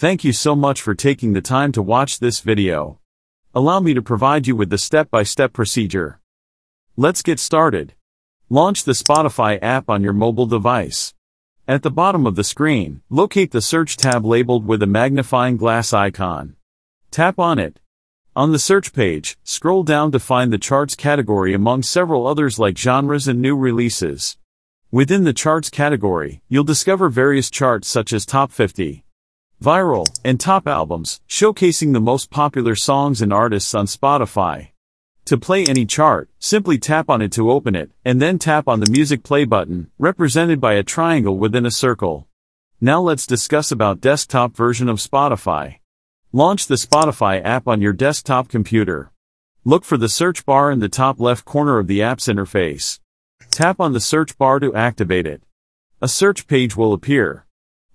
Thank you so much for taking the time to watch this video. Allow me to provide you with the step-by-step procedure. Let's get started. Launch the Spotify app on your mobile device. At the bottom of the screen, locate the search tab labeled with a magnifying glass icon. Tap on it. On the search page, scroll down to find the charts category among several others like genres and new releases. Within the charts category, you'll discover various charts such as Top 50, Viral, and Top Albums, showcasing the most popular songs and artists on Spotify. To play any chart, simply tap on it to open it, and then tap on the Music Play button, represented by a triangle within a circle. Now let's discuss about desktop version of Spotify. Launch the Spotify app on your desktop computer. Look for the search bar in the top left corner of the app's interface. Tap on the search bar to activate it. A search page will appear.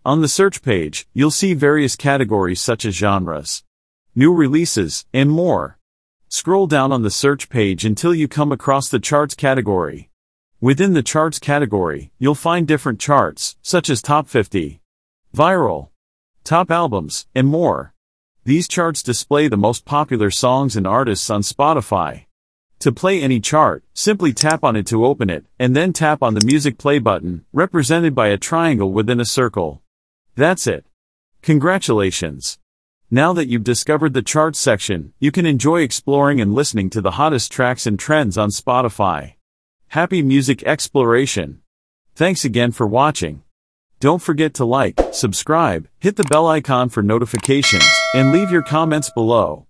On the search page, you'll see various categories such as genres, new releases, and more. Scroll down on the search page until you come across the charts category. Within the charts category, you'll find different charts, such as top 50, viral, top albums, and more. These charts display the most popular songs and artists on Spotify. To play any chart, simply tap on it to open it, and then tap on the music play button, represented by a triangle within a circle. That's it. Congratulations. Now that you've discovered the charts section, you can enjoy exploring and listening to the hottest tracks and trends on Spotify. Happy music exploration. Thanks again for watching. Don't forget to like, subscribe, hit the bell icon for notifications, and leave your comments below.